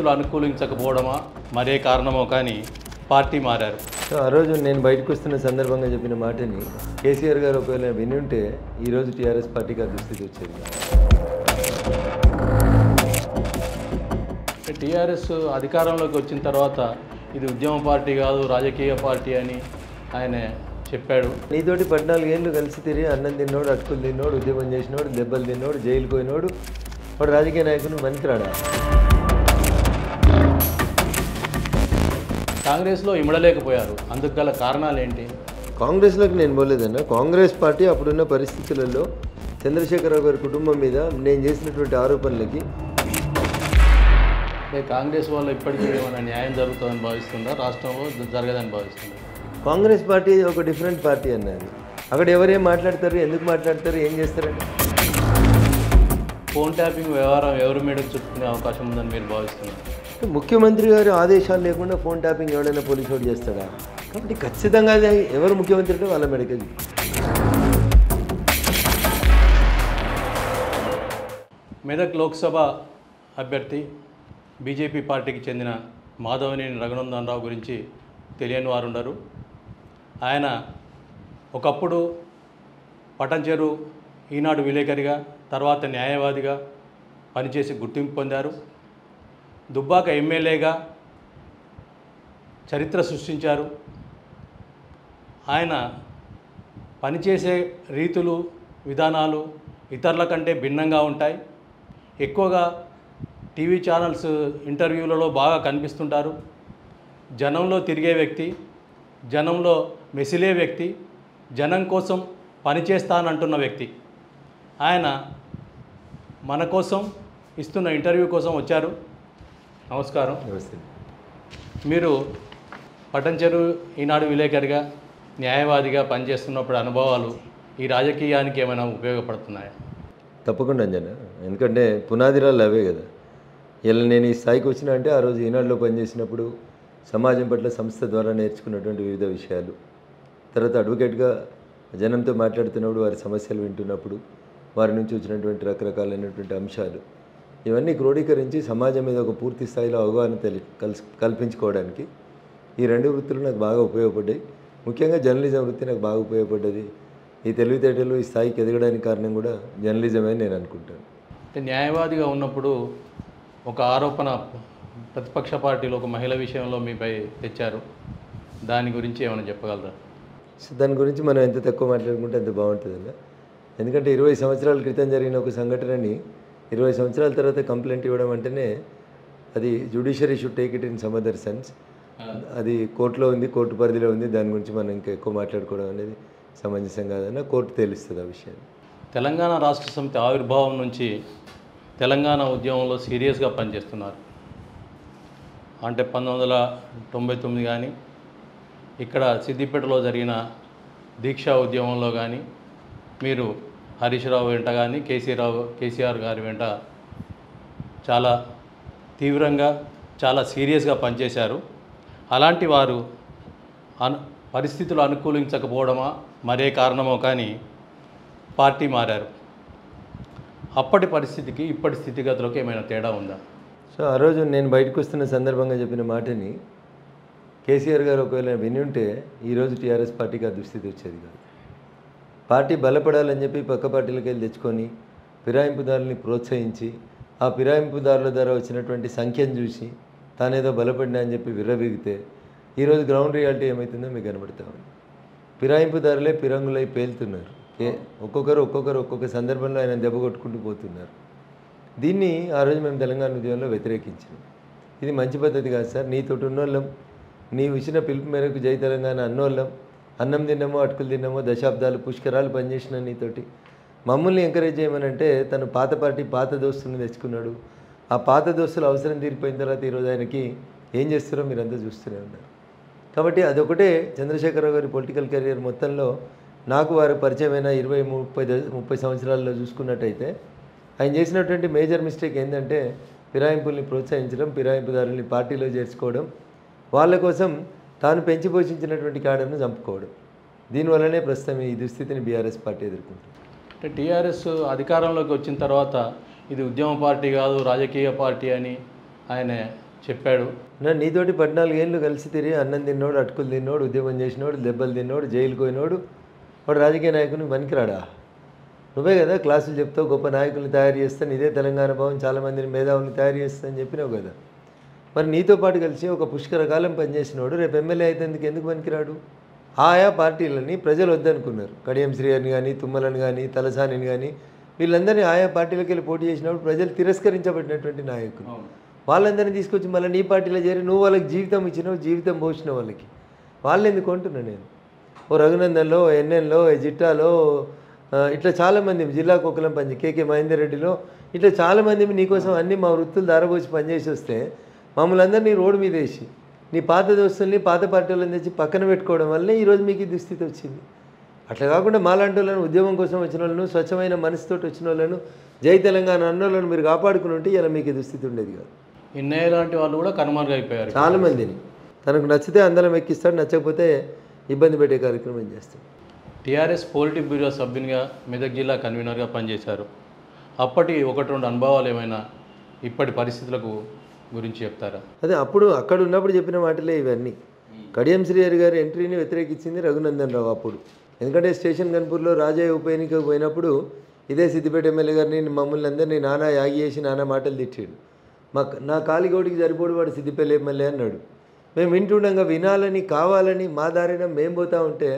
పరిస్థితులు అనుకూలించకపోవడమా? మరే కారణమో కానీ పార్టీ మారారు. సో ఆ రోజు నేను బయటకు వస్తున్న సందర్భంగా చెప్పిన మాటని కేసీఆర్ గారు ఒకవేళ విని ఉంటే ఈరోజు టీఆర్ఎస్ పార్టీకి ఆ దుస్థితి వచ్చేది. టీఆర్ఎస్ అధికారంలోకి వచ్చిన తర్వాత ఇది ఉద్యమ పార్టీ కాదు రాజకీయ పార్టీ అని ఆయన చెప్పాడు. నీతోటి పద్నాలుగేళ్ళు కలిసి తిరిగి అన్నం తిన్నోడు అటుకులు తిన్నోడు ఉద్యమం చేసినోడు దెబ్బలు తిన్నోడు జైలుకి పోయినోడు వాడు రాజకీయ నాయకుడు పనికిరాడా కాంగ్రెస్లో ఇమడలేకపోయారు. అందుకు గల కారణాలు ఏంటి కాంగ్రెస్లోకి నేను పోలేదన్న. కాంగ్రెస్ పార్టీ అప్పుడున్న పరిస్థితులలో చంద్రశేఖరరావు గారి కుటుంబం మీద నేను చేసినటువంటి ఆరోపణలకి కాంగ్రెస్ వాళ్ళు ఇప్పటికీ ఏమైనా న్యాయం జరుగుతుందని భావిస్తుందా రాష్ట్రంలో జరగదని భావిస్తుందా కాంగ్రెస్ పార్టీ ఒక డిఫరెంట్ పార్టీ అన్నది అక్కడ ఎవరేం మాట్లాడతారు ఎందుకు మాట్లాడతారు ఏం చేస్తారంటే ఫోన్ ట్యాపింగ్ వ్యవహారం ఎవరి మీదకు చుట్టుకునే అవకాశం ఉందని మీరు భావిస్తున్నారు? ముఖ్యమంత్రి గారి ఆదేశాలు లేకుండా ఫోన్ ట్యాపింగ్ ఎవడైనా పోలీసు వాడు చేస్తాడా? కాబట్టి ఖచ్చితంగా అది ఎవరు ముఖ్యమంత్రి అంటే వాళ్ళ మెడకది మెదక్ లోక్సభ అభ్యర్థి బీజేపీ పార్టీకి చెందిన మాధవనేని రఘునందన్ రావు గురించి తెలియని వారు ఉండరు ఆయన ఒకప్పుడు పటంచెరు ఈనాడు విలేకరిగా తర్వాత న్యాయవాదిగా పనిచేసి గుర్తింపు పొందారు. దుబ్బాక ఎమ్మెల్యేగా చరిత్ర సృష్టించారు. ఆయన పనిచేసే రీతులు విధానాలు ఇతరుల కంటే భిన్నంగా ఉంటాయి. ఎక్కువగా టీవీ ఛానల్స్ ఇంటర్వ్యూలలో బాగా కనిపిస్తుంటారు. జనంలో తిరిగే వ్యక్తి జనంలో మెసిలే వ్యక్తి జనం కోసం పనిచేస్తానంటున్న వ్యక్తి. ఆయన మన కోసం ఇస్తున్న ఇంటర్వ్యూ కోసం వచ్చారు. నమస్కారం. నమస్తే. మీరు పటంచెరు ఈనాడు విలేకరిగా న్యాయవాదిగా పనిచేస్తున్నప్పుడు అనుభవాలు ఈ రాజకీయానికి ఏమైనా ఉపయోగపడుతున్నాయా? తప్పకుండా అంజన ఎందుకంటే పునాదిరాలు అవే కదా. ఇలా నేను ఈ స్థాయికి వచ్చినా అంటే ఆ రోజు ఈనాడులో పనిచేసినప్పుడు సమాజం పట్ల సంస్థ ద్వారా నేర్చుకున్నటువంటి వివిధ విషయాలు. తర్వాత అడ్వకేట్గా జనంతో మాట్లాడుతున్నప్పుడు వారి సమస్యలు వింటున్నప్పుడు వారి నుంచి వచ్చినటువంటి రకరకాలైనటువంటి అంశాలు ఇవన్నీ క్రోడీకరించి సమాజం మీద ఒక పూర్తి స్థాయిలో అవగాహన తెలి కల్స్ కల్పించుకోవడానికి ఈ రెండు వృత్తులు నాకు బాగా ఉపయోగపడ్డాయి. ముఖ్యంగా జర్నలిజం వృత్తి నాకు బాగా ఉపయోగపడ్డది. ఈ తెలివితేటలు ఈ స్థాయికి ఎదగడానికి కారణం కూడా జర్నలిజమే అని నేను అనుకుంటాను. అంటే న్యాయవాదిగా ఉన్నప్పుడు ఒక ఆరోపణ ప్రతిపక్ష పార్టీలో ఒక మహిళ విషయంలో మీపై తెచ్చారు. దాని గురించి ఏమైనా చెప్పగలరా? సో దాని గురించి మనం ఎంత తక్కువ మాట్లాడుకుంటే అంత బాగుంటుందన్న. ఎందుకంటే ఇరవై సంవత్సరాల క్రితం జరిగిన ఒక సంఘటనని ఇరవై సంవత్సరాల తర్వాత కంప్లైంట్ ఇవ్వడం అంటేనే అది judiciary should take it in some other sense. అది కోర్టులో ఉంది కోర్టు పరిధిలో ఉంది దాని గురించి మనం ఇంకా ఎక్కువ మాట్లాడుకోవడం అనేది సమంజసం కాదన్న కోర్టు తెలుస్తుంది ఆ విషయాన్ని. తెలంగాణ రాష్ట్ర సమితి ఆవిర్భావం నుంచి తెలంగాణ ఉద్యమంలో సీరియస్గా పనిచేస్తున్నారు. అంటే పంతొమ్మిది వందల తొంభై తొమ్మిది కానీ ఇక్కడ సిద్దిపేటలో జరిగిన దీక్షా ఉద్యమంలో కానీ మీరు హరీష్ రావు వెంట కానీ కేసీరావు కేసీఆర్ గారి వెంట చాలా తీవ్రంగా చాలా సీరియస్గా పనిచేశారు. అలాంటి వారు అను పరిస్థితులు అనుకూలించకపోవడమా? మరే కారణమో కానీ పార్టీ మారారు. అప్పటి పరిస్థితికి ఇప్పటి స్థితిగతులకు ఏమైనా తేడా ఉందా? సో ఆ రోజు నేను బయటకు వస్తున్న సందర్భంగా చెప్పిన మాటని కేసీఆర్ గారు ఒకవేళ విని ఉంటే ఈరోజు టీఆర్ఎస్ పార్టీకి ఆ దుస్థితి వచ్చేది కాదు. పార్టీ బలపడాలని చెప్పి పక్క పార్టీలకు వెళ్ళి తెచ్చుకొని ఫిరాయింపుదారుని ప్రోత్సహించి ఆ ఫిరాయింపుదారుల ద్వారా వచ్చినటువంటి సంఖ్యను చూసి తానేదో బలపడినా అని చెప్పి విర్రవీగితే ఈరోజు గ్రౌండ్ రియాలిటీ ఏమవుతుందో మీకు కనబడతా ఉంది. ఫిరాయింపుదారులే ఫిరంగులై పేలుతున్నారు. ఏ ఒక్కొక్కరు ఒక్కొక్కరు ఒక్కొక్క సందర్భంలో ఆయన దెబ్బ కొట్టుకుంటూ పోతున్నారు. దీన్ని ఆ రోజు మేము తెలంగాణ ఉద్యమంలో వ్యతిరేకించాం. ఇది మంచి పద్ధతి కాదు సార్. నీతోటి ఉన్నోళ్ళం నీవు ఇచ్చిన పిలుపు మేరకు జై తెలంగాణ అన్నోళ్ళం అన్నం తిన్నామో అటుకులు తిన్నామో దశాబ్దాలు పుష్కరాలు పనిచేసిన నీతోటి. మమ్మల్ని ఎంకరేజ్ చేయమనంటే తను పాత పార్టీ పాత దోస్తుని తెచ్చుకున్నాడు. ఆ పాత దోస్తులు అవసరం తీరిపోయిన తర్వాత ఈరోజు ఆయనకి ఏం చేస్తారో మీరంతా చూస్తూనే ఉన్నారు. కాబట్టి అదొకటే చంద్రశేఖరరావు గారి పొలిటికల్ కెరియర్ మొత్తంలో నాకు వారి పరిచయమైన ఇరవై ముప్పై ముప్పై సంవత్సరాల్లో చూసుకున్నట్టయితే ఆయన చేసినటువంటి మేజర్ మిస్టేక్ ఏంటంటే ఫిరాయింపుల్ని ప్రోత్సహించడం ఫిరాయింపుదారుల్ని పార్టీలో చేర్చుకోవడం వాళ్ళ కోసం తాను పెంచి పోషించినటువంటి కాడను చంపుకోవడం దీనివల్లనే ప్రస్తుతం ఈ దుస్థితిని బీఆర్ఎస్ పార్టీ ఎదుర్కొంటుంది. అంటే టీఆర్ఎస్ అధికారంలోకి వచ్చిన తర్వాత ఇది ఉద్యమ పార్టీ కాదు రాజకీయ పార్టీ అని ఆయన చెప్పాడు. నా నీతోటి పద్నాలుగేళ్ళు కలిసి తిరిగి అన్నం తిన్నోడు అటుకులు తిన్నోడు ఉద్యమం చేసినోడు దెబ్బలు తిన్నోడు జైలుకు పోయినోడు వాడు రాజకీయ నాయకుని పనికిరాడా? నువ్వే కదా క్లాసులు చెప్తావు గొప్ప నాయకుల్ని తయారు చేస్తాను ఇదే తెలంగాణ భవన్ చాలామందిని మేధావుల్ని తయారు చేస్తానని చెప్పినావు కదా. మరి నీతో పాటు కలిసి ఒక పుష్కర కాలం పనిచేసినోడు రేపు ఎమ్మెల్యే అయితే ఎందుకు ఎందుకు పనికిరాడు? ఆయా పార్టీలని ప్రజలు వద్దనుకున్నారు. కడియం శ్రీహరిని కానీ తుమ్మలని కానీ తలసానిని కానీ వీళ్ళందరినీ ఆయా పార్టీలకు వెళ్ళి పోటీ చేసినప్పుడు ప్రజలు తిరస్కరించబడినటువంటి నాయకులు. వాళ్ళందరినీ తీసుకొచ్చి మళ్ళీ నీ పార్టీలో చేరి నువ్వు వాళ్ళకి జీవితం ఇచ్చినావు జీవితం పోసిన వాళ్ళకి. వాళ్ళు ఎందుకు కొంటున్నా నేను? ఓ రఘునందన్లో ఎన్ఎన్లో జిట్టాలో ఇట్లా చాలామంది జిల్లా కుక్కలం పని కేకే మహేందర్ రెడ్డిలో ఇట్లా చాలామంది నీకోసం అన్ని మా వృత్తులు దారబోసి పనిచేసి వస్తే మమ్మల్ని అందరినీ రోడ్డు మీద వేసి నీ పాత దోస్తుల్ని పాత పార్టీ వాళ్ళని తెచ్చి పక్కన పెట్టుకోవడం వల్లే ఈరోజు మీకు ఈ దుస్థితి వచ్చింది. అట్లా కాకుండా మాలాంటి వాళ్ళను ఉద్యమం కోసం వచ్చిన వాళ్ళను స్వచ్ఛమైన మనసుతోటి వచ్చిన వాళ్ళను జై తెలంగాణ అన్న వాళ్ళను మీరు కాపాడుకుని ఉంటే ఇలా మీకు దుస్థితి ఉండేది కాదు. ఇన్నయ్య లాంటి వాళ్ళు కూడా కనుమరుగైపోయారు చాలా మందిని. తనకు నచ్చితే అందరం ఎక్కిస్తాడు నచ్చకపోతే ఇబ్బంది పెట్టే కార్యక్రమం చేస్తాడు. టీఆర్ఎస్ పోలిటిక్ బ్యూరో సభ్యునిగా మెదక్ జిల్లా కన్వీనర్గా పనిచేశారు. అప్పటి ఒకటి రెండు అనుభవాలు ఏమైనా ఇప్పటి పరిస్థితులకు గురించి చెప్తారా? అదే అప్పుడు అక్కడ ఉన్నప్పుడు చెప్పిన మాటలే ఇవన్నీ. కడియం శ్రీహరి గారి ఎంట్రీని వ్యతిరేకించింది రఘునందన్ రావు అప్పుడు. ఎందుకంటే స్టేషన్ గన్పూర్లో రాజయ్య ఉప ఎన్నికకు పోయినప్పుడు ఇదే సిద్దిపేట ఎమ్మెల్యే గారిని మమ్మల్ని అందరినీ నానా యాగి చేసి నానా మాటలు తిట్టాడు. మా నా కాలిగోడికి సరిపోడు వాడు సిద్దిపేట ఎమ్మెల్యే అన్నాడు. మేము వింటుండగా వినాలని కావాలని మా దారిన మేము పోతా ఉంటే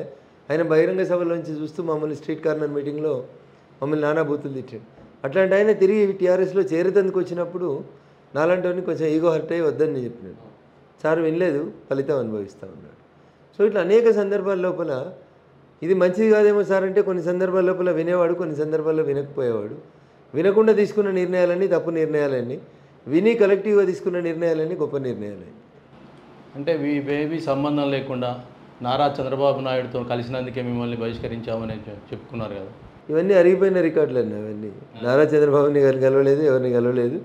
ఆయన బహిరంగ సభలోంచి చూస్తూ మమ్మల్ని స్ట్రీట్ కార్నర్ మీటింగ్లో మమ్మల్ని నానా బూతులు తిట్టాడు. అట్లాంటి ఆయన తిరిగి టీఆర్ఎస్లో చేరేతందుకు వచ్చినప్పుడు నాలాంటి కొంచెం ఈగో హర్ట్ అయ్యి వద్దని నేను చెప్పినాడు. సార్ వినలేదు ఫలితం అనుభవిస్తూ ఉన్నాడు. సో ఇట్లా అనేక సందర్భాల లోపల ఇది మంచిది కాదేమో సార్ అంటే కొన్ని సందర్భాల లోపల వినేవాడు కొన్ని సందర్భాల్లో వినకపోయేవాడు. వినకుండా తీసుకున్న నిర్ణయాలన్నీ తప్పు నిర్ణయాలన్నీ విని కలెక్టివ్గా తీసుకున్న నిర్ణయాలన్నీ గొప్ప నిర్ణయాలన్నీ అంటే వీ బేబీ సంబంధం లేకుండా నారా చంద్రబాబు నాయుడుతో కలిసినందుకే మిమ్మల్ని బహిష్కరించామని చెప్పుకున్నారు కదా. ఇవన్నీ అరిగిపోయిన రికార్డులు అన్నీ అవన్నీ నారా చంద్రబాబుని కలవలేదు ఎవరిని కలవలేదు.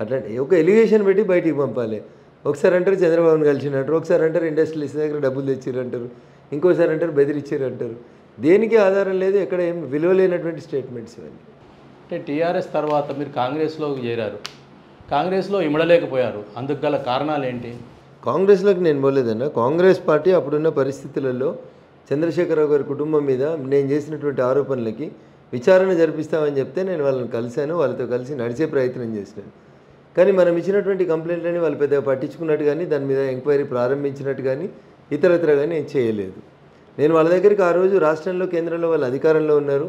అట్లాంటి ఒక ఎలిగేషన్ పెట్టి బయటికి పంపాలి. ఒకసారి అంటారు చంద్రబాబుని కలిసినట్టు ఒకసారి అంటారు ఇండస్ట్రియలిస్ట్ దగ్గర డబ్బులు తెచ్చిర్రు అంటారు ఇంకోసారి అంటారు బెదిరిచ్చారు అంటారు దేనికి ఆధారం లేదు ఎక్కడ ఏం విలువ లేనటువంటి స్టేట్మెంట్స్ ఇవన్నీ. అంటే టీఆర్ఎస్ తర్వాత మీరు కాంగ్రెస్లోకి చేరారు. కాంగ్రెస్లో ఇమడలేకపోయారు. అందుకు గల కారణాలు ఏంటి? కాంగ్రెస్లోకి నేను పోలేదన్న కాంగ్రెస్ పార్టీ అప్పుడున్న పరిస్థితులలో చంద్రశేఖరరావు గారి కుటుంబం మీద నేను చేసినటువంటి ఆరోపణలకి విచారణ జరిపిస్తామని చెప్తే నేను వాళ్ళని కలిశాను వాళ్ళతో కలిసి నడిచే ప్రయత్నం చేసినాను కానీ మనం ఇచ్చినటువంటి కంప్లైంట్లని వాళ్ళు పెద్దగా పట్టించుకున్నట్టు కానీ దాని మీద ఎంక్వైరీ ప్రారంభించినట్టు కానీ ఇతరత్ర కానీ నేను చేయలేదు. నేను వాళ్ళ దగ్గరికి ఆ రోజు రాష్ట్రంలో కేంద్రంలో వాళ్ళు అధికారంలో ఉన్నారు.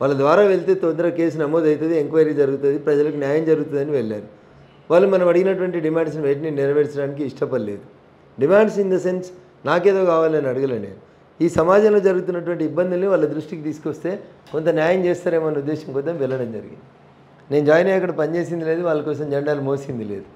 వాళ్ళ ద్వారా వెళ్తే తొందరగా కేసు నమోదు అవుతుంది ఎంక్వైరీ జరుగుతుంది ప్రజలకు న్యాయం జరుగుతుందని వెళ్ళారు. వాళ్ళు మనం అడిగినటువంటి డిమాండ్స్ని వెంటనే నెరవేర్చడానికి ఇష్టపడలేదు. డిమాండ్స్ ఇన్ ద సెన్స్ నాకేదో కావాలని అడగలే నేను. ఈ సమాజంలో జరుగుతున్నటువంటి ఇబ్బందుల్ని వాళ్ళ దృష్టికి తీసుకొస్తే కొంత న్యాయం చేస్తారేమో అనే ఉద్దేశం కొద్దాం వెళ్ళడం జరిగింది. నేను జాయిన్ అయ్యి అక్కడ పనిచేసింది లేదు వాళ్ళ కోసం జెండాలు మోసింది లేదు.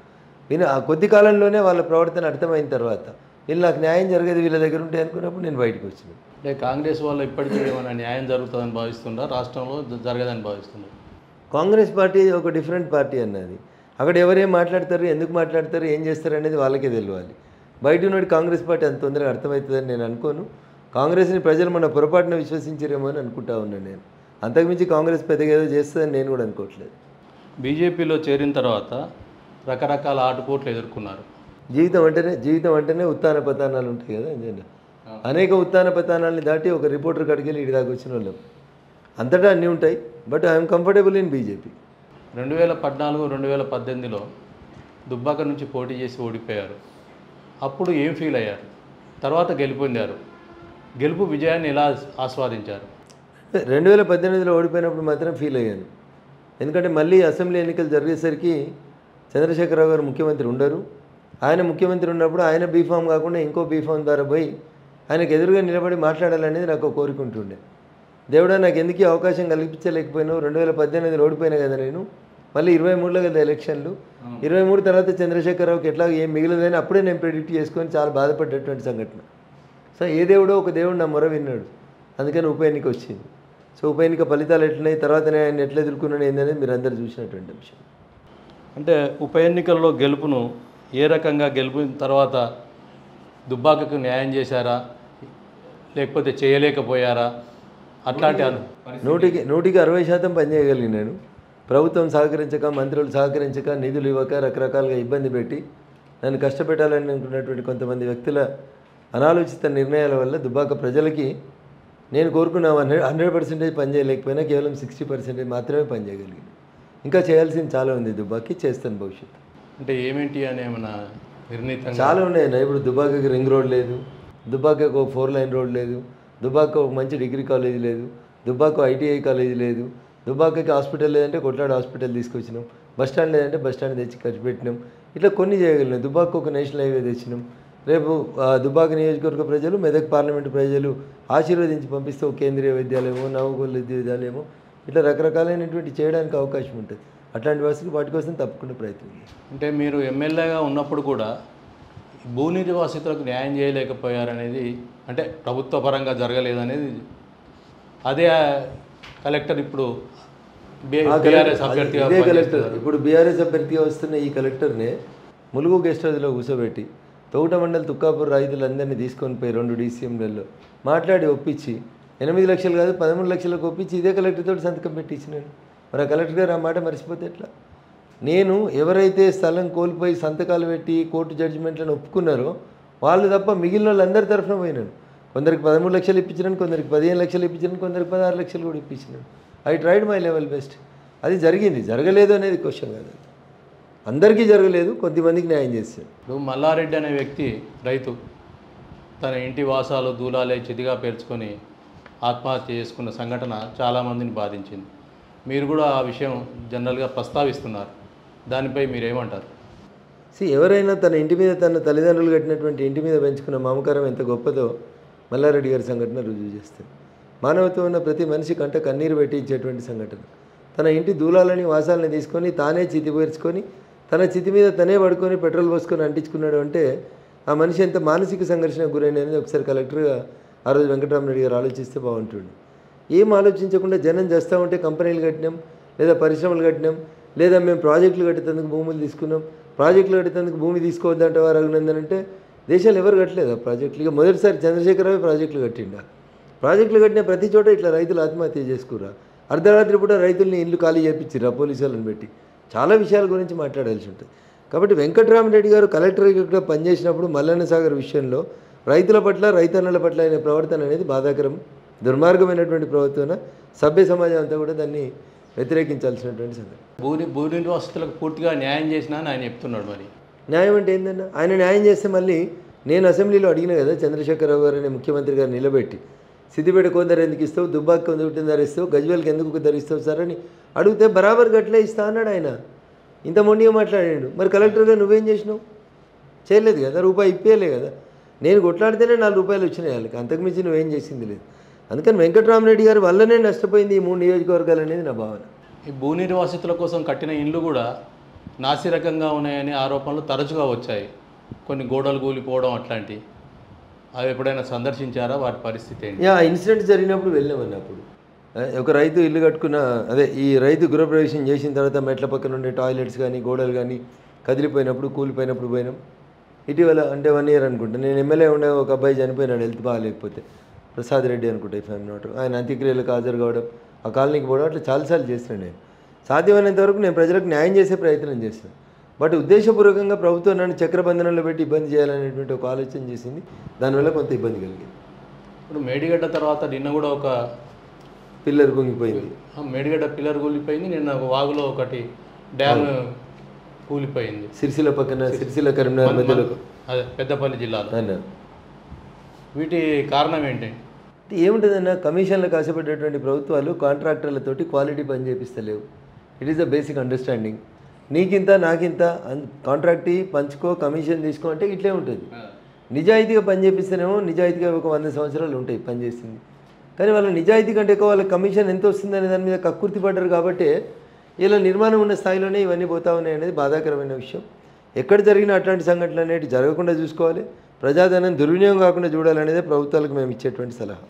విన ఆ కొద్ది కాలంలోనే వాళ్ళ ప్రవర్తన అర్థమైన తర్వాత వీళ్ళు నాకు న్యాయం జరగదు వీళ్ళ దగ్గర ఉంటే అనుకున్నప్పుడు నేను బయటకు వచ్చినాను అంటే కాంగ్రెస్ వాళ్ళు ఇప్పటికీ ఏమైనా న్యాయం జరుగుతుందని భావిస్తుందా రాష్ట్రంలో జరగదని భావిస్తున్నారు? కాంగ్రెస్ పార్టీ ఒక డిఫరెంట్ పార్టీ అన్నది. అక్కడ ఎవరేం మాట్లాడతారు ఎందుకు మాట్లాడతారు ఏం చేస్తారు అనేది వాళ్ళకే తెలియాలి బయట ఉన్నటి కాంగ్రెస్ పార్టీ అంత తొందరగా అర్థమవుతుందని నేను అనుకోను. కాంగ్రెస్ని ప్రజలు మన పొరపాటున విశ్వసించారేమో అని అనుకుంటా ఉన్నాను నేను. అంతకుమించి కాంగ్రెస్ పెద్దగా ఏదో చేస్తుందని నేను కూడా అనుకోవట్లేదు. బీజేపీలో చేరిన తర్వాత రకరకాల ఆటుపోట్లు ఎదుర్కొన్నారు. జీవితం అంటేనే జీవితం అంటేనే ఉత్తాన పతానాలు ఉంటాయి కదా నిజంగా. అనేక ఉత్తాన పతానాల్ని దాటి ఒక రిపోర్టర్ కాడికి వెళ్ళి ఇటు దాకా వచ్చిన వాళ్ళం. అంతటా అన్నీ ఉంటాయి but I'm comfortable in BJP. రెండు వేల పద్నాలుగు రెండు వేల పద్దెనిమిదిలో దుబ్బాక నుంచి పోటీ చేసి ఓడిపోయారు. అప్పుడు ఏం ఫీల్ అయ్యారు? తర్వాత గెలుపొందారు. గెలుపు విజయాన్ని ఎలా ఆస్వాదించారు? రెండు వేల పద్దెనిమిదిలో ఓడిపోయినప్పుడు మాత్రం ఫీల్ అయ్యాను. ఎందుకంటే మళ్ళీ అసెంబ్లీ ఎన్నికలు జరిగేసరికి చంద్రశేఖరరావు గారు ముఖ్యమంత్రి ఉండరు. ఆయన ముఖ్యమంత్రి ఉన్నప్పుడు ఆయన బీఫామ్ కాకుండా ఇంకో బీఫామ్ ద్వారా పోయి ఆయనకు ఎదురుగా నిలబడి మాట్లాడాలనేది నాకు కోరిక ఉంటుండే. దేవుడా నాకు ఎందుకు అవకాశం కల్పించలేకపోయినావు? రెండు వేల పద్దెనిమిదిలో ఓడిపోయినా కదా నేను? మళ్ళీ ఇరవై మూడులో కదా ఎలక్షన్లు. ఇరవై మూడు తర్వాత చంద్రశేఖరరావుకి ఎట్లా ఏం మిగిలిందని అప్పుడే నేను ప్రెడిక్ట్ చేసుకొని చాలా బాధపడ్డటువంటి సంఘటన. సో ఏ దేవుడో ఒక దేవుడు నా మొర విన్నాడు. అందుకని ఉప ఎన్నిక వచ్చింది. సో ఉప ఎన్నిక ఫలితాలు ఎట్లున్నాయి తర్వాత నేను ఆయన ఎట్లా ఎదుర్కొన్నాను ఏందనేది మీరు అందరు చూసినటువంటి విషయం. అంటే ఉప ఎన్నికల్లో గెలుపును ఏ రకంగా గెలిపిన తర్వాత దుబ్బాకకు న్యాయం చేశారా? లేకపోతే చేయలేకపోయారా? అట్లాంటి అను నూటికి నూటికి అరవై శాతం పనిచేయగలిగినాను ప్రభుత్వం సహకరించక మంత్రులు సహకరించక నిధులు ఇవ్వక రకరకాలుగా ఇబ్బంది పెట్టి నన్ను కష్టపెట్టాలని అనుకున్నటువంటి కొంతమంది వ్యక్తుల అనాలోచిత నిర్ణయాల వల్ల దుబ్బాక ప్రజలకి నేను కోరుకున్న హండ్రెడ్ హండ్రెడ్ పర్సెంటేజ్ పనిచేయలేకపోయినా కేవలం సిక్స్టీ పర్సెంటేజ్ మాత్రమే పనిచేయగలిగాను ఇంకా చేయాల్సింది చాలా ఉంది దుబ్బాకి చేస్తాను భవిష్యత్తు. అంటే ఏమేంటి అని ఏమైనా నిర్ణీతంగా? చాలా ఉన్నాయన్న ఇప్పుడు దుబాకకి రింగ్ రోడ్ లేదు దుబాకకు ఒక ఫోర్ లైన్ రోడ్ లేదు దుబాక ఒక మంచి డిగ్రీ కాలేజ్ లేదు దుబాక ఐటీఐ కాలేజ్ లేదు దుబాకకి హాస్పిటల్ లేదంటే కొట్లాడ హాస్పిటల్ తీసుకొచ్చినాం బస్ స్టాండ్ లేదంటే బస్ స్టాండ్ తెచ్చి ఖర్చు పెట్టినాం. ఇట్లా కొన్ని చేయగలిగినాం. దుబాక్ ఒక నేషనల్ హైవే తెచ్చినాం. రేపు ఆ, దుబాక నియోజకవర్గ ప్రజలు మెదక్ పార్లమెంటు ప్రజలు ఆశీర్వదించి పంపిస్తే ఒక కేంద్రీయ విద్యాలయమో నవగోళ విద్యాలయమో ఇట్లా రకరకాలైనటువంటి చేయడానికి అవకాశం ఉంటుంది. అట్లాంటి వసతులు వాటి కోసం తప్పకుండా ప్రయత్నం అంటే మీరు ఎమ్మెల్యేగా ఉన్నప్పుడు కూడా భూ నిర్వాసితులకు న్యాయం చేయలేకపోయారనేది అంటే ప్రభుత్వ పరంగా జరగలేదనేది అదే కలెక్టర్ ఇప్పుడు బీఆర్ఎస్ అభ్యర్థిగా. ఇప్పుడు బీఆర్ఎస్ అభ్యర్థిగా వస్తున్న ఈ కలెక్టర్నే ములుగు గెస్ట్ హౌస్లో కూర్చోబెట్టి తోట మండలి తుక్కాపూర్ రైతులందరినీ తీసుకొని పోయి రెండు డీసీఎంలలో. మాట్లాడి ఒప్పించి ఎనిమిది లక్షలు కాదు పదమూడు లక్షలకు ఒప్పించి ఇదే కలెక్టర్తో తోటి సంతకం పెట్టించినాను మరి ఆ కలెక్టర్ గారు ఆ మాట మర్చిపోతే ఎట్లా? నేను ఎవరైతే స్థలం కోల్పోయి సంతకాలు పెట్టి కోర్టు జడ్జిమెంట్లను ఒప్పుకున్నారో వాళ్ళు తప్ప మిగిలిన వాళ్ళందరి తరఫున పోయినాను కొందరికి పదమూడు లక్షలు ఇప్పించినాను కొందరికి పదిహేను లక్షలు ఇప్పించినాను కొందరికి పదహారు లక్షలు కూడా ఇప్పించినాను. I tried my level best అది జరిగింది జరగలేదు అనేది క్వశ్చన్ కాదు. అందరికీ జరగలేదు కొద్దిమందికి న్యాయం చేశాడు. ఇప్పుడు మల్లారెడ్డి అనే వ్యక్తి రైతు తన ఇంటి వాసాలు దూలాలే చితిగా పేర్చుకొని ఆత్మహత్య చేసుకున్న సంఘటన చాలామందిని బాధించింది. మీరు కూడా ఆ విషయం జనరల్గా ప్రస్తావిస్తున్నారు. దానిపై మీరేమంటారు? సి ఎవరైనా తన ఇంటి మీద తన తల్లిదండ్రులు కట్టినటువంటి ఇంటి మీద పెంచుకున్న మమకారం ఎంత గొప్పదో మల్లారెడ్డి గారి సంఘటన రుజువు చేస్తుంది. మానవత్వం ఉన్న ప్రతి మనిషి కంట కన్నీరు పెట్టి ఇచ్చేటువంటి సంఘటన. తన ఇంటి దూలాలని వాసాలని తీసుకొని తానే చితి పేర్చుకొని తన చితి మీద తనే పడుకొని పెట్రోల్ పోసుకొని అంటించుకున్నాడు అంటే ఆ మనిషి ఎంత మానసిక సంఘర్షణకు గురైన అనేది ఒకసారి కలెక్టర్గా ఆ రోజు వెంకటరామరెడ్డి గారు ఆలోచిస్తే బాగుంటుంది ఏం ఆలోచించకుండా జనం చేస్తూ ఉంటే కంపెనీలు కట్టినాం లేదా పరిశ్రమలు కట్టినాం లేదా మేము ప్రాజెక్టులు కట్టేందుకు భూములు తీసుకున్నాం. ప్రాజెక్టులు కట్టేందుకు భూమి తీసుకోవద్దంటే వారు రఘునందన్ దేశాలు ఎవరు కట్టలేదు ఆ ప్రాజెక్టులు. ఇక మొదటిసారి చంద్రశేఖరరావు ప్రాజెక్టులు కట్టిండా. ప్రాజెక్టులు కట్టిన ప్రతి చోట ఇట్లా రైతులు ఆత్మహత్య చేసుకురా అర్ధరాత్రి పూట రైతుల్ని ఇల్లు ఖాళీ చేయించిర్రా పోలీసులను పోలీసు వాళ్ళని పెట్టి. చాలా విషయాల గురించి మాట్లాడాల్సి ఉంటుంది. కాబట్టి వెంకటరామరెడ్డి గారు కలెక్టర్గా పనిచేసినప్పుడు మల్లన్న సాగర్ విషయంలో రైతుల పట్ల రైతన్నల పట్ల అయిన ప్రవర్తన అనేది బాధాకరం దుర్మార్గమైనటువంటి ప్రవర్తన సభ్య సమాజం అంతా కూడా దాన్ని వ్యతిరేకించాల్సినటువంటి సందర్భం భూని భూ నిర్వాసితులకు పూర్తిగా న్యాయం చేసినా అని ఆయన చెప్తున్నాడు మరి. న్యాయం అంటే ఏందన్న? ఆయన న్యాయం చేస్తే మళ్ళీ నేను అసెంబ్లీలో అడిగిన కదా చంద్రశేఖరరావు గారు అనే ముఖ్యమంత్రి గారు నిలబెట్టి సిద్దిపేట కొందరు ఎందుకు ఇస్తావు? దుబ్బాకి కొందరు ధరిస్తావు? గజ్వేల్కి ఎందుకు ధరిస్తావు? సార్ అని అడిగితే బరాబర్ గట్లే ఇస్తా అన్నాడు ఆయన. ఇంత మొండిగా మాట్లాడాడు. మరి కలెక్టర్గా నువ్వేం చేసినావు? చేయలేదు కదా రూపాయి ఇప్పేయలే కదా. నేను కొట్లాడితేనే నాలుగు రూపాయలు వచ్చినాయి వాళ్ళకి. అంతకుమించి నువ్వేం చేసింది లేదు. అందుకని వెంకటరామరెడ్డి గారి వల్లనే నష్టపోయింది ఈ మూడు నియోజకవర్గాలు అనేది నా భావన. ఈ భూ నిర్వాసితుల కోసం కట్టిన ఇండ్లు కూడా నాసిరకంగా ఉన్నాయని ఆరోపణలు తరచుగా వచ్చాయి. కొన్ని గోడలు కూలిపోవడం అట్లాంటివి. అవి ఎప్పుడైనా సందర్శించారా? వాటి పరిస్థితి ఏంటి? యా ఇన్సిడెంట్ జరిగినప్పుడు వెళ్ళామని అప్పుడు. ఒక రైతు ఇల్లు కట్టుకున్న అదే ఈ రైతు గృహప్రవేశం చేసిన తర్వాత మెట్ల పక్కన ఉండే టాయిలెట్స్ కానీ గోడలు కానీ కదిలిపోయినప్పుడు కూలిపోయినప్పుడు పోయినాం. ఇటీవల అంటే వన్ ఇయర్ అనుకుంటా. నేను ఎమ్మెల్యే ఉండే ఒక అబ్బాయి చనిపోయినాడు హెల్త్ బాగాలేకపోతే. ప్రసాద్ రెడ్డి అనుకుంటా ఇఫ్ ఐఎమ్ నాట్ ఆయన అంత్యక్రియలకు హాజరు కావడం ఆ కాలనీకి పోవడం అట్లా చాలాసార్లు చేస్తున్నాను నేను. సాధ్యమైనంత వరకు నేను ప్రజలకు న్యాయం చేసే ప్రయత్నం చేస్తాను. బట్ ఉద్దేశపూర్వకంగా ప్రభుత్వం నన్ను చక్రబంధనంలో పెట్టి ఇబ్బంది చేయాలనేటువంటి ఒక ఆలోచన చేసింది. దానివల్ల కొంత ఇబ్బంది కలిగింది. ఇప్పుడు మేడిగడ్డ తర్వాత నిన్న కూడా ఒక పిల్లర్ కుంగిపోయింది. ఆ, మేడిగడ్డ పిల్లర్ కూలిపోయింది. నిన్న ఒక వాగులో ఒకటి డ్యామ్ కూలిపోయింది. సిరిసిల్ల పక్కన సిరిసిల్ల కరీంనగర్ మధ్యలో అదే పెద్దపల్లి జిల్లాలో. అన్నారు వీటి కారణం ఏంటి? ఏముంటుందన్న? కమిషన్లకు ఆశపడేటువంటి ప్రభుత్వాలు కాంట్రాక్టర్లతోటి క్వాలిటీ పని చేపిస్తలేవు. It is the basic understanding నీకింత నాకింత అన్- కాంట్రాక్ట్ పంచుకో కమిషన్ తీసుకో అంటే ఇట్లే ఉంటుంది. నిజాయితీగా పని చేపిస్తేనేమో నిజాయితీగా ఒక వంద సంవత్సరాలు ఉంటాయి పని చేసింది కానీ వాళ్ళ నిజాయితీ కంటే ఎక్కువ వాళ్ళ కమిషన్ ఎంత వస్తుందనే దాని మీద కక్కుర్తి పడ్డారు కాబట్టి ఇలా నిర్మాణం ఉన్న స్థాయిలోనే ఇవన్నీ పోతా ఉన్నాయి అనేది బాధాకరమైన విషయం. ఎక్కడ జరిగినా అట్లాంటి సంఘటనలు అనేవి జరగకుండా చూసుకోవాలి. ప్రజాధనం దుర్వినియోగం కాకుండా చూడాలనేదే ప్రభుత్వాలకు మేము ఇచ్చేటువంటి సలహా.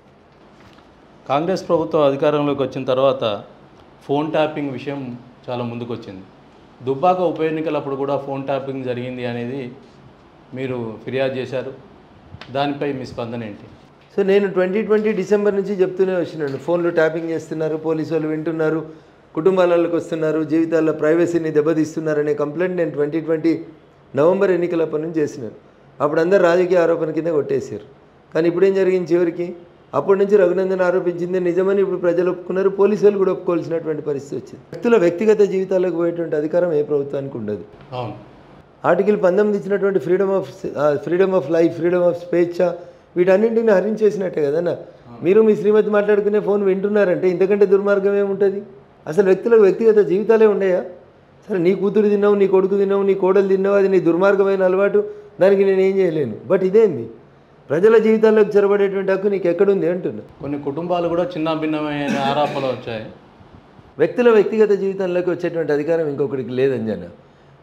కాంగ్రెస్ ప్రభుత్వం అధికారంలోకి వచ్చిన తర్వాత ఫోన్ ట్యాపింగ్ విషయం చాలా ముందుకు వచ్చింది దుబ్బాక ఉప ఎన్నికలప్పుడు కూడా ఫోన్ ట్యాపింగ్ జరిగింది అనేది మీరు ఫిర్యాదు చేశారు. దానిపై మీ స్పందన ఏంటి? సో నేను ట్వంటీ ట్వంటీ డిసెంబర్ నుంచి చెప్తూనే వచ్చినాను. ఫోన్లు ట్యాపింగ్ చేస్తున్నారు పోలీసు వాళ్ళు వింటున్నారు కుటుంబాలకు వస్తున్నారు జీవితాల్లో ప్రైవసీని దెబ్బతీస్తున్నారనే కంప్లైంట్ నేను ట్వంటీ ట్వంటీ నవంబర్ ఎన్నికలప్పటి నుంచి చేసినాను. అప్పుడు అందరు రాజకీయ ఆరోపణ కింద కొట్టేశారు. కానీ ఇప్పుడేం జరిగింది చివరికి? అప్పటి నుంచి రఘునందన్ ఆరోపించింది నిజమని ఇప్పుడు ప్రజలు ఒప్పుకున్నారు పోలీసులు కూడా ఒప్పుకోవాల్సినటువంటి పరిస్థితి వచ్చింది. వ్యక్తుల వ్యక్తిగత జీవితాలకు పోయేటువంటి అధికారం ఏ ప్రభుత్వానికి ఉండదు. ఆర్టికల్ పంతొమ్మిది ఇచ్చినటువంటి freedom of freedom of life freedom of స్వేచ్ఛ వీటన్నింటిని హరించేసినట్టే కదన్నా? మీరు మీ శ్రీమతి మాట్లాడుకునే ఫోన్ వింటున్నారంటే ఇంతకంటే దుర్మార్గం ఏముంటుంది? అసలు వ్యక్తులకు వ్యక్తిగత జీవితాలే ఉండయా సరే నీ కూతురు తిన్నావు నీ కొడుకు తిన్నావు నీ కోడలు తిన్నావు అది నీ దుర్మార్గమైన అలవాటు దానికి నేను ఏం చేయలేను. బట్ ఇదేంది? ప్రజల జీవితాల్లోకి చొరబడేటువంటి హక్కు నీకు ఎక్కడుంది అంటున్నా. కొన్ని కుటుంబాలు కూడా చిన్న భిన్నమైన ఆరోపణలు వచ్చాయి. వ్యక్తుల వ్యక్తిగత జీవితంలోకి వచ్చేటువంటి అధికారం ఇంకొకరికి లేదంజన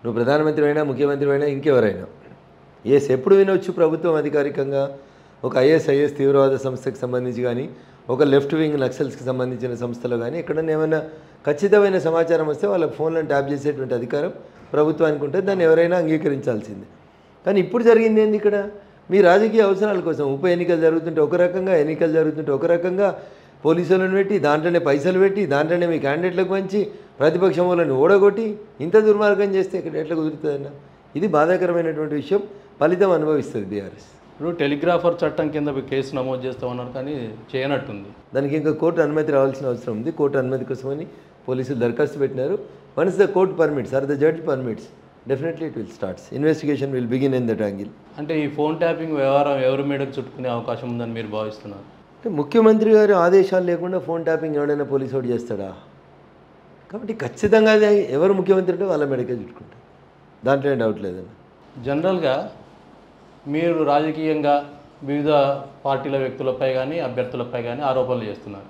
నువ్వు ప్రధానమంత్రి అయినా ముఖ్యమంత్రి అయినా ఇంకెవరైనా. ఎస్ ఎప్పుడు వినొచ్చు ప్రభుత్వం అధికారికంగా? ఒక ఐఎస్ ఐఎస్ తీవ్రవాద సంస్థకి సంబంధించి కానీ ఒక లెఫ్ట్ వింగ్ నక్సల్స్కి సంబంధించిన సంస్థలో కానీ ఎక్కడన్నా ఏమైనా ఖచ్చితమైన సమాచారం వస్తే వాళ్ళ ఫోన్లను ట్యాప్ చేసేటువంటి అధికారం ప్రభుత్వానికి ఉంటే దాన్ని ఎవరైనా అంగీకరించాల్సిందే. కానీ ఇప్పుడు జరిగింది ఏంది ఇక్కడ? మీ రాజకీయ అవసరాల కోసం ఉప ఎన్నికలు జరుగుతుంటే ఒక రకంగా ఎన్నికలు జరుగుతుంటే ఒక రకంగా పోలీసులను పెట్టి దాంట్లోనే పైసలు పెట్టి దాంట్లోనే మీ క్యాండిడేట్లకు పంచి ప్రతిపక్షం వాళ్ళని ఓడగొట్టి ఇంత దుర్మార్గం చేస్తే ఇక్కడ ఎట్లా కుదురుతుందన్న? ఇది బాధాకరమైనటువంటి విషయం. ఫలితం అనుభవిస్తుంది బీఆర్ఎస్. ఇప్పుడు టెలిగ్రాఫర్ చట్టం కింద కేసు నమోదు చేస్తామన్నారు కానీ చేయనట్టుంది. దానికి ఇంకా కోర్టు అనుమతి రావాల్సిన అవసరం ఉంది. కోర్టు అనుమతి కోసమని పోలీసులు దరఖాస్తు పెట్టినారు. Once the court permits or the judge permits definitely it will starts investigation will begin in that angle అంటే ఈ ఫోన్ ట్యాపింగ్ వ్యవహారం ఎవరి మీదకి చుట్టుకునే అవకాశం ఉందని మీరు భావిస్తున్నారు? అంటే ముఖ్యమంత్రి గారి ఆదేశాలు లేకుండా ఫోన్ ట్యాపింగ్ ఎవడైనా పోలీసు వాడు చేస్తాడా? కాబట్టి ఖచ్చితంగా అది ఎవరు ముఖ్యమంత్రి అంటే వాళ్ళ మెడకే చుట్టుకుంటారు దాంట్లో ఏం డౌట్ లేదండి. జనరల్గా మీరు రాజకీయంగా వివిధ పార్టీల వ్యక్తులపై కానీ అభ్యర్థులపై కానీ ఆరోపణలు చేస్తున్నారు.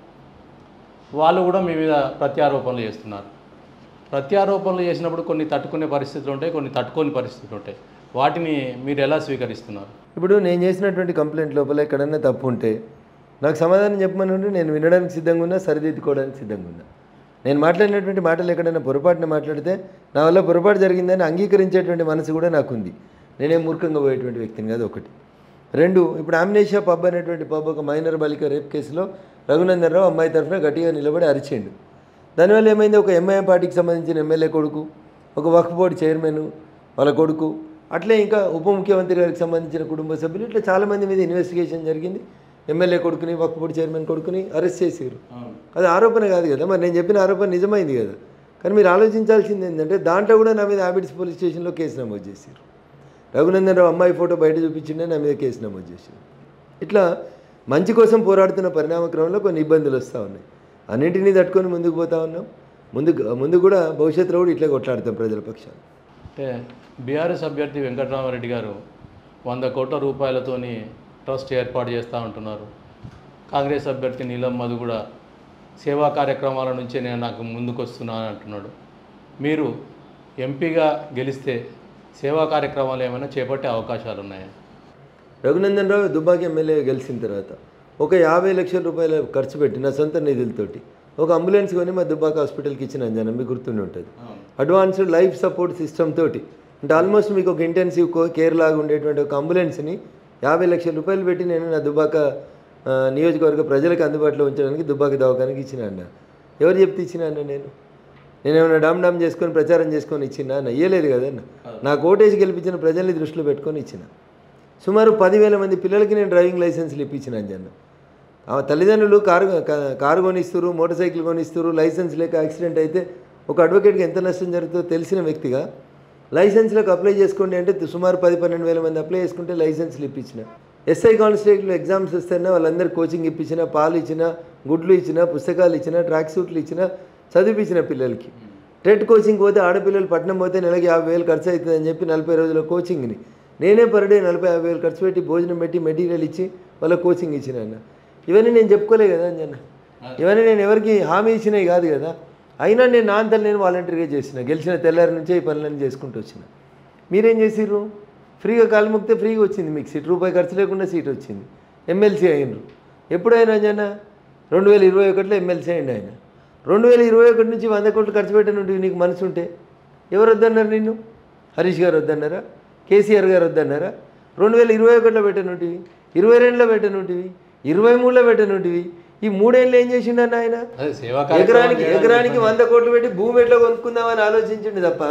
వాళ్ళు కూడా మీ మీద ప్రత్యారోపణలు చేస్తున్నారు. ప్రత్యారోపణలు చేసినప్పుడు కొన్ని తట్టుకునే పరిస్థితులు ఉంటాయి కొన్ని తట్టుకోని పరిస్థితులు ఉంటాయి. వాటిని మీరు ఎలా స్వీకరిస్తున్నారు? ఇప్పుడు నేను చేసినటువంటి కంప్లైంట్ లోపల ఎక్కడన్నా తప్పు ఉంటే నాకు సమాధానం చెప్పమని ఉంటే నేను వినడానికి సిద్ధంగా ఉన్నా సరిదిద్దుకోవడానికి సిద్ధంగా ఉన్నా. నేను మాట్లాడినటువంటి మాటలు ఎక్కడైనా పొరపాటున మాట్లాడితే నా వల్ల పొరపాటు జరిగిందని అంగీకరించేటువంటి మనసు కూడా నాకు ఉంది నేనేం మూర్ఖంగా పోయేటువంటి వ్యక్తిని కాదు ఒకటి. రెండు ఇప్పుడు ఆమ్నేషియా పబ్ అనేటువంటి పబ్ ఒక మైనర్ బాలిక రేప్ కేసులో రఘునందన్ రావు అమ్మాయి తరఫున గట్టిగా నిలబడి అరిచిండు దానివల్ల ఏమైంది? ఒక ఎంఐఎం పార్టీకి సంబంధించిన ఎమ్మెల్యే కొడుకు ఒక వక్ఫ్ బోర్డు చైర్మన్ వాళ్ళ కొడుకు అట్లే ఇంకా ఉప ముఖ్యమంత్రి గారికి సంబంధించిన కుటుంబ సభ్యులు ఇట్లా చాలామంది మీద ఇన్వెస్టిగేషన్ జరిగింది. ఎమ్మెల్యే కొడుకుని వక్ఫ్ బోర్డు చైర్మన్ కొడుకుని అరెస్ట్ చేసారు అది ఆరోపణ కాదు కదా? మరి నేను చెప్పిన ఆరోపణ నిజమైంది కదా? కానీ మీరు ఆలోచించాల్సింది ఏంటంటే దాంట్లో కూడా నా మీద హ్యాబిట్స్ పోలీస్ స్టేషన్లో కేసు నమోదు చేశారు. రఘునందన్ రావు అమ్మాయి ఫోటో బయట చూపించిండే నా మీద కేసు నమోదు చేశారు. ఇట్లా మంచి కోసం పోరాడుతున్న పరిణామ క్రమంలో కొన్ని ఇబ్బందులు వస్తూ ఉన్నాయి. అన్నింటినీ తట్టుకొని ముందుకు పోతా ఉన్నాం. ముందు ముందు కూడా భవిష్యత్తులో కూడా ఇట్లే కొట్లాడతాం ప్రజల పక్షాన్ని అంటే బీఆర్ఎస్ అభ్యర్థి వెంకటరామరెడ్డి గారు వంద కోట్ల రూపాయలతోని ట్రస్ట్ ఏర్పాటు చేస్తూ ఉంటున్నారు. కాంగ్రెస్ అభ్యర్థి నీలం మధు కూడా సేవా కార్యక్రమాల నుంచే నేను నాకు ముందుకు వస్తున్నాను అంటున్నాడు. మీరు ఎంపీగా గెలిస్తే సేవా కార్యక్రమాలు ఏమైనా చేపట్టే అవకాశాలు ఉన్నాయా రఘునందన్ రావు దుబ్బాకి ఎమ్మెల్యే గెలిచిన తర్వాత ఒక యాభై లక్షల రూపాయలు ఖర్చు పెట్టి నా సొంత నిధులతోటి ఒక అంబులెన్స్ కొని మా దుబ్బాక హాస్పిటల్కి ఇచ్చిన జనం మీకు గుర్తుండి ఉంటుంది. అడ్వాన్స్డ్ లైఫ్ సపోర్ట్ సిస్టమ్ తోటి అంటే ఆల్మోస్ట్ మీకు ఒక ఇంటెన్సివ్ కేర్ లాగా ఉండేటువంటి ఒక అంబులెన్స్ని యాభై లక్షల రూపాయలు పెట్టి నేను నా దుబ్బాక నియోజకవర్గ ప్రజలకు అందుబాటులో ఉంచడానికి దుబ్బాక దవాఖానికి ఇచ్చిన అన్న. ఎవరు చెప్తే ఇచ్చిన అన్న నేను? నేను ఏమైనా డామ్ డామ్ చేసుకొని ప్రచారం చేసుకొని ఇచ్చిన అన్న? ఇయ్యలేదు కదన్న నా కోటేసి గెలిపించిన ప్రజల్ని దృష్టిలో పెట్టుకొని ఇచ్చిన. సుమారు పదివేల మంది పిల్లలకి నేను డ్రైవింగ్ లైసెన్స్లు ఇప్పించిన అంజన్న. ఆ తల్లిదండ్రులు కారు కారు కొనిస్తారు మోటార్ సైకిల్ కొనిస్తారు లైసెన్స్ లేక యాక్సిడెంట్ అయితే ఒక అడ్వకేట్కి ఎంత నష్టం జరుగుతుందో తెలిసిన వ్యక్తిగా లైసెన్స్లకు అప్లై చేసుకోండి అంటే సుమారు పది పన్నెండు వేల మంది అప్లై చేసుకుంటే లైసెన్స్లు ఇప్పించిన. ఎస్ఐ కానిస్టేబుల్ ఎగ్జామ్స్ వస్తేనే వాళ్ళందరూ కోచింగ్ ఇప్పించిన పాలు ఇచ్చిన గుడ్లు ఇచ్చిన పుస్తకాలు ఇచ్చిన ట్రాక్ సూట్లు ఇచ్చిన చదివించిన పిల్లలకి. టెట్ కోచింగ్ పోతే ఆడపిల్లలు పట్టణం పోతే నెలకి యాభై వేలు ఖర్చు అవుతుందని చెప్పి నలభై రోజుల కోచింగ్ని. నేనే పర్ డే నలభై యాభై వేలు ఖర్చు పెట్టి భోజనం పెట్టి మెటీరియల్ ఇచ్చి వాళ్ళ కోచింగ్ ఇచ్చిన అన్న. ఇవన్నీ నేను చెప్పుకోలే కదా అంజన్న. ఇవన్నీ నేను ఎవరికి హామీ ఇచ్చినవి కాదు కదా. అయినా నేను నా అంతలు నేను వాలంటీర్గా చేసిన గెలిచిన తెల్లారి నుంచే ఈ పనులన్నీ చేసుకుంటూ వచ్చిన. మీరేం చేసిర్రు? ఫ్రీగా కాలు మొక్కితే ఫ్రీగా వచ్చింది మీకు సీట్ రూపాయి ఖర్చు లేకుండా సీట్ వచ్చింది. ఎమ్మెల్సీ అయినరు. ఎప్పుడైనా అంజన్న? రెండు వేల ఇరవై ఒకటిలో ఎమ్మెల్సీ అయింది ఆయన. రెండు వేల ఇరవై ఒకటి నుంచి వంద కోట్లు ఖర్చు పెట్టినట్టు నీకు మనసు ఉంటే ఎవరు వద్దన్నారు నిన్ను? హరీష్ గారు వద్దన్నారా? కేసీఆర్ గారు వద్దన్నారా? రెండు వేల ఇరవై ఒకటిలో పెట్టనుంటివి ఇరవై రెండులో పెట్టనుంటివి ఇరవై మూడులో పెట్టనుంటివి ఈ మూడేళ్ళు ఏం చేసిండన్న ఆయన? ఎకరానికి ఎకరానికి వంద కోట్లు పెట్టి భూమి ఎట్లా కొనుక్కుందామని ఆలోచించిండు తప్ప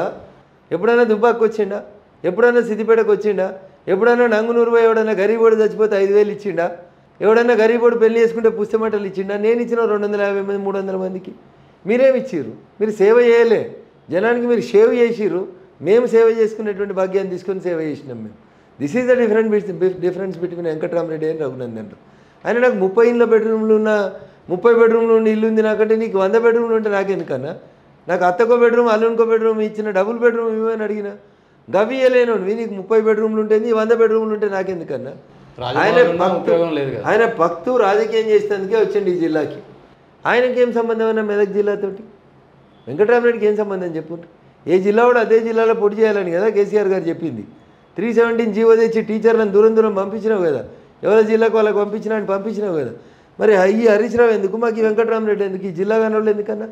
ఎప్పుడైనా దుబ్బాకి వచ్చిండా? ఎప్పుడైనా సిద్దిపేటకు వచ్చిండా? ఎప్పుడైనా నంగునూరు పోయి ఎవడన్నా గరీబోడు చచ్చిపోతే ఐదు వేలు ఇచ్చిండా? ఎవడన్నా గరీబోడు పెళ్ళి చేసుకుంటే పుస్తమటలు ఇచ్చిండా? నేను ఇచ్చిన రెండు వందల యాభై మంది మూడు వందల మందికి. మీరేమి ఇచ్చిర్రు? మీరు సేవ చేయలే. జనానికి మీరు సేవ చేసిర్రు. మేము సేవ చేసుకునేటువంటి భాగ్యాన్ని తీసుకొని సేవ చేసినాం మేము. This is the different difference between Venkatarama Reddy అని రఘునందన్. రావు ఆయన నాకు ముప్పై ఇంట్లో బెడ్రూమ్లు ఉన్న ముప్పై బెడ్రూమ్లు ఉండి ఇల్లు ఉంది నాకంటే నీకు వంద బెడ్రూమ్లు ఉంటే నాకెందుకన్నా? నాకు అత్తకో బెడ్రూమ్ అల్లునికో బెడ్రూమ్ ఇచ్చిన డబుల్ బెడ్రూమ్ ఇవ్వని అడిగిన. గవి ఇవ్వలేను నీకు ముప్పై బెడ్రూమ్లు ఉంటే నీ వంద బెడ్రూమ్లు ఉంటే నాకెందుకన్నా? ఆయన భక్తు ఆయన భక్తు రాజకీయం చేసేందుకే వచ్చిండు ఈ జిల్లాకి. ఆయనకి ఏం సంబంధం అన్న మెదక్ జిల్లాతోటి? వెంకటరామరెడ్డికి ఏం సంబంధం చెప్పు ఏ జిల్లా కూడా అదే జిల్లాలో పొడి చేయాలని కదా కేసీఆర్ గారు చెప్పింది. త్రీ సెవెంటీన్ జీవో తెచ్చి టీచర్లను దూరం దూరం పంపించినావు కదా. ఎవరి జిల్లాకు వాళ్ళకి పంపించినా అని పంపించినావు కదా. మరి ఈ హరీష్ రావు ఎందుకు? మాకు ఈ వెంకటరామరెడ్డి ఎందుకు? ఈ జిల్లా కాని వాళ్ళు ఎందుకన్నా?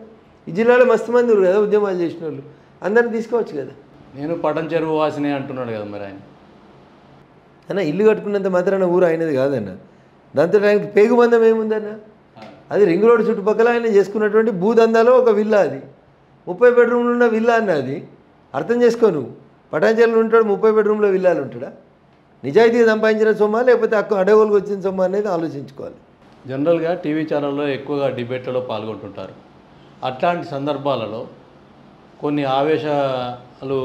ఈ జిల్లాలో మస్తు మంది ఉన్నారు కదా ఉద్యమాలు చేసిన వాళ్ళు అందరిని తీసుకోవచ్చు కదా. నేను పటం చెరువు వాసిని అంటున్నాడు కదా మరి ఆయన. అన్న ఇల్లు కట్టుకున్నంత మాత్రాన ఊరు అయినది కాదన్న. దాంతో ఆయనకి పేగుబంధం ఏముందన్న? అది రింగ్ రోడ్ చుట్టుపక్కల ఆయన చేసుకున్నటువంటి భూదందాలో ఒక విల్లా అది. ముప్పై బెడ్రూమ్లు ఉన్న విల్లా అన్న అది. అర్థం చేసుకో నువ్వు. పటాంచర్లు ఉంటాడు ముప్పై బెడ్రూమ్లో విల్లాలు ఉంటాడా? నిజాయితీ సంపాదించిన సొమ్మా లేకపోతే అక్క అడగోలుకు వచ్చిన సొమ్మ అనేది ఆలోచించుకోవాలి. జనరల్గా టీవీ ఛానల్లో ఎక్కువగా డిబేట్లలో పాల్గొంటుంటారు. అట్లాంటి సందర్భాలలో కొన్ని ఆవేశాలు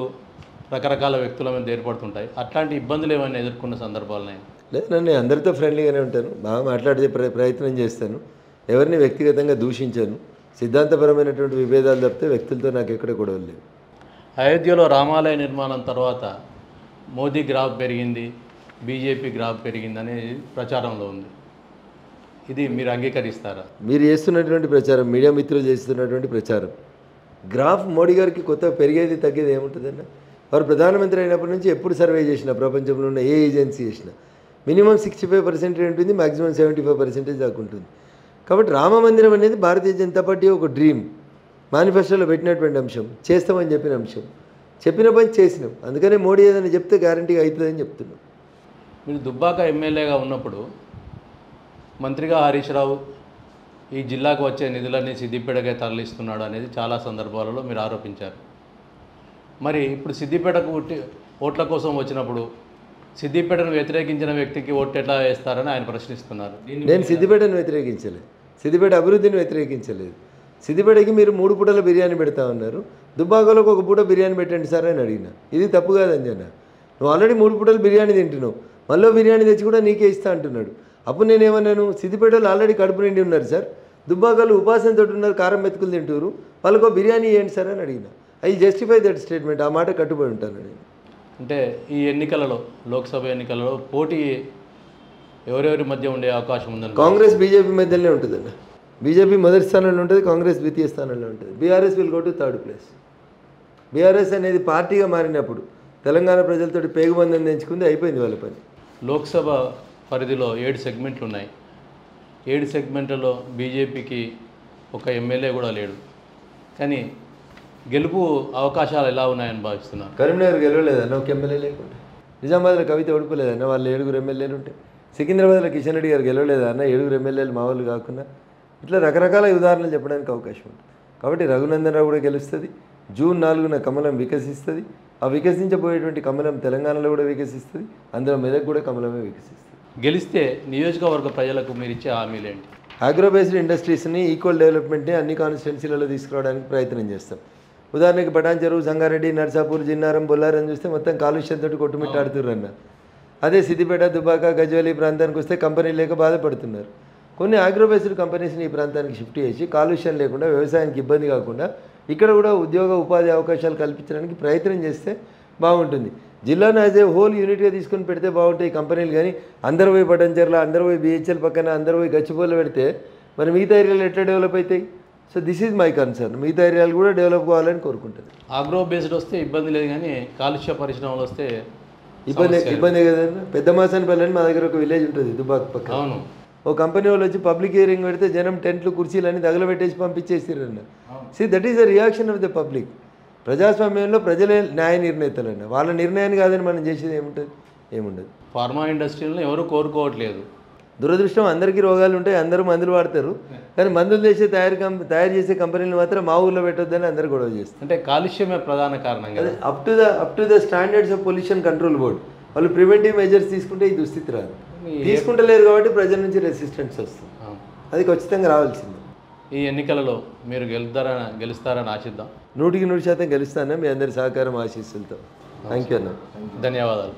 రకరకాల వ్యక్తుల మీద ఏర్పడుతుంటాయి. అట్లాంటి ఇబ్బందులు ఏమైనా ఎదుర్కొన్న సందర్భాలున్నాయి లేదు నేను అందరితో ఫ్రెండ్లీగానే ఉంటాను. బాగా మాట్లాడే ప్ర ప్రయత్నం చేస్తాను. ఎవరిని వ్యక్తిగతంగా దూషించాను. సిద్ధాంతపరమైనటువంటి విభేదాలు తప్పితే వ్యక్తులతో నాకు ఎక్కడ గొడవలు లేవు. అయోధ్యలో రామాలయ నిర్మాణం తర్వాత మోదీ గ్రాఫ్ పెరిగింది బీజేపీ గ్రాఫ్ పెరిగింది అనేది ప్రచారంలో ఉంది. ఇది మీరు అంగీకరిస్తారా? మీరు చేస్తున్నటువంటి ప్రచారం మీడియా మిత్రులు చేస్తున్నటువంటి ప్రచారం. గ్రాఫ్ మోడీ గారికి కొత్త పెరిగేది తగ్గేది ఏముంటుందన్న వారు ప్రధానమంత్రి అయినప్పటి నుంచి ఎప్పుడు సర్వే చేసినా ప్రపంచంలో ఉన్న ఏ ఏజెన్సీ చేసినా. మినిమం సిక్స్టీ ఫైవ్ పర్సెంటేజ్ ఉంటుంది మాక్సిమం సెవెంటీ ఫైవ్ పర్సెంటేజ్ దాకా ఉంటుంది. కాబట్టి రామ మందిరం అనేది భారతీయ జనతా పార్టీ ఒక డ్రీమ్. మేనిఫెస్టోలో పెట్టినటువంటి అంశం చేస్తామని చెప్పిన అంశం. చెప్పిన పని చేసినాం. అందుకనే మోడీ ఏదైనా చెప్తే గ్యారంటీగా అవుతుందని చెప్తున్నాం. మీరు దుబ్బాక ఎమ్మెల్యేగా ఉన్నప్పుడు మంత్రిగా హరీష్ రావు ఈ జిల్లాకు వచ్చే నిధులన్నీ సిద్దిపేటకే తరలిస్తున్నాడు అనేది చాలా సందర్భాలలో మీరు ఆరోపించారు. మరి ఇప్పుడు సిద్దిపేటకు ఓట్ల కోసం వచ్చినప్పుడు సిద్దిపేటను వ్యతిరేకించిన వ్యక్తికి ఓటు ఎట్లా వేస్తారని ఆయన ప్రశ్నిస్తున్నారు. నేను సిద్దిపేటను వ్యతిరేకించలేదు. సిద్దిపేట అభివృద్ధిని వ్యతిరేకించలేదు. సిద్దిపేటకి మీరు మూడు పూటల బిర్యానీ పెడతా ఉన్నారు. దుబ్బాకలోకి ఒక పూట బిర్యానీ పెట్టండి సార్ అని అడిగిన. ఇది తప్పు కాదు అంజన్న నువ్వు ఆల్రెడీ మూడు పూటలు బిర్యానీ తింటున్నావు. మళ్ళీ బిర్యానీ తెచ్చి కూడా నీకే ఇస్తా అంటున్నాడు. అప్పుడు నేనేమన్నాను సిద్దిపేటలో ఆల్రెడీ కడుపు నిండి ఉన్నారు సార్. దుబ్బాకలు ఉపాసంతో ఉన్నారు కారం మెతుకులు తింటారు వాళ్ళకో బిర్యానీ ఇవ్వండి సార్ అని అడిగిన. ఐ జస్టిఫై దట్ స్టేట్మెంట్ ఆ మాట కట్టుబడి ఉంటాను నేను. అంటే ఈ ఎన్నికలలో లోక్సభ ఎన్నికలలో పోటీ ఎవరెవరి మధ్య ఉండే అవకాశం ఉందని కాంగ్రెస్ బీజేపీ మధ్యలోనే ఉంటుందన్న. బీజేపీ మొదటి స్థానంలో ఉంటుంది కాంగ్రెస్ ద్వితీయ స్థానంలో ఉంటుంది. BRS will go to third place. BRS అనేది పార్టీగా మారినప్పుడు తెలంగాణ ప్రజలతోటి పేగుబంధం తెంచుకుంది అయిపోయింది వాళ్ళ పని. లోక్సభ పరిధిలో ఏడు సెగ్మెంట్లు ఉన్నాయి. ఏడు సెగ్మెంట్లలో బీజేపీకి ఒక ఎమ్మెల్యే కూడా లేడు. కానీ గెలుపు అవకాశాలు ఎలా ఉన్నాయని భావిస్తున్నారు? కరీంనగర్ గెలవలేదన్న ఒక ఎమ్మెల్యే లేకుండా నిజామాబాద్లో కవిత ఓడిపోలేదన్న వాళ్ళు ఏడుగురు ఎమ్మెల్యేలు ఉంటాయి సికింద్రాబాద్లో కిషన్ రెడ్డి గారు గెలవలేదన్న ఏడుగురు ఎమ్మెల్యేలు మా వాళ్ళు కాకుండా ఇట్లా రకరకాల ఉదాహరణలు చెప్పడానికి అవకాశం ఉంటుంది. కాబట్టి రఘునందన్ రావు కూడా గెలుస్తుంది. జూన్ నాలుగున కమలం వికసిస్తుంది. ఆ వికసించబోయేటువంటి కమలం తెలంగాణలో కూడా వికసిస్తుంది. అందులో మెదక్ కూడా కమలమే వికసిస్తుంది. గెలిస్తే నియోజకవర్గ ప్రజలకు మీరు ఇచ్చే హామీలు ఏంటి అగ్రో బేస్డ్ ఇండస్ట్రీస్ని ఈక్వల్ డెవలప్మెంట్ని అన్ని కాన్స్టిట్యున్సీలలో తీసుకురావడానికి ప్రయత్నం చేస్తాం. ఉదాహరణకి పటాన్ చెరువు సంగారెడ్డి నర్సాపూర్ జిన్నారం బొల్లారం చూస్తే మొత్తం కాలుష్యంతో కొట్టుమిట్టాడుతుర్రన్న అదే సిద్దిపేట దుబాక గజ్వేలి ప్రాంతానికి వస్తే కంపెనీ లేక బాధపడుతున్నారు. కొన్ని అగ్రో బేస్డ్ కంపెనీస్ని ఈ ప్రాంతానికి షిఫ్ట్ చేసి కాలుష్యం లేకుండా వ్యవసాయానికి ఇబ్బంది కాకుండా ఇక్కడ కూడా ఉద్యోగ ఉపాధి అవకాశాలు కల్పించడానికి ప్రయత్నం చేస్తే బాగుంటుంది. జిల్లాను యాజ్ ఏ హోల్ యూనిట్గా తీసుకొని పెడితే బాగుంటాయి కంపెనీలు కానీ అందరు పోయి పటంచర్ల అందరు పోయి బిహెచ్ఎల్ పక్కన అందరు పోయి గచ్చిపోలు పెడితే మరి మిగతా ఏరియాలు ఎట్లా డెవలప్ అవుతాయి? So this is my concern మిగతా ఏరియాలు కూడా డెవలప్ కావాలని కోరుకుంటుంది ఆగ్రో బేస్డ్ వస్తే ఇబ్బంది లేదు కానీ కాలుష్య పరిశ్రమలు వస్తే ఇబ్బంది ఇబ్బంది కదా? పెద్ద మాసానిపల్లి అని మా దగ్గర ఒక విలేజ్ ఉంటుంది దుబాక్ పక్క అవును. ఓ కంపెనీ వాళ్ళు వచ్చి పబ్లిక్ హియరింగ్ పెడితే జనం టెంట్లు కుర్చీలు అన్ని తగలబెట్టేసి పంపించేసారు అన్న see that is the reaction of the public ప్రజాస్వామ్యంలో ప్రజలే న్యాయ నిర్ణేతలు అన్న వాళ్ళ నిర్ణయాన్ని కాదని మనం చేసేది ఏముంటుంది? ఏముండదు. ఫార్మా ఇండస్ట్రీలను ఎవరు కోరుకోవట్లేదు. దురదృష్టం అందరికీ రోగాలు ఉంటాయి అందరూ మందులు వాడతారు. కానీ మందులు చేసే తయారు తయారు చేసే కంపెనీలు మాత్రం మా ఊళ్ళో పెట్టొద్దని అందరు గొడవ చేస్తారు. అంటే కాలుష్యమే ప్రధాన కారణం కదా. Up to the up to the standards of pollution control board వాళ్ళు ప్రివెంటివ్ మెజర్స్ తీసుకుంటే ఈ దుస్థితి రాదు. తీసుకుంటలేరు కాబట్టి ప్రజల నుంచి రెసిస్టెన్స్ వస్తుంది. అది ఖచ్చితంగా రావాల్సిందే. ఈ ఎన్నికలలో మీరు గెలుస్తారని గెలుస్తారని ఆశిద్దాం? నూటికి నూరు శాతం గెలుస్తాను మీ అందరి సహకారం ఆశీస్సులతో. థ్యాంక్ యూ అన్న. ధన్యవాదాలు.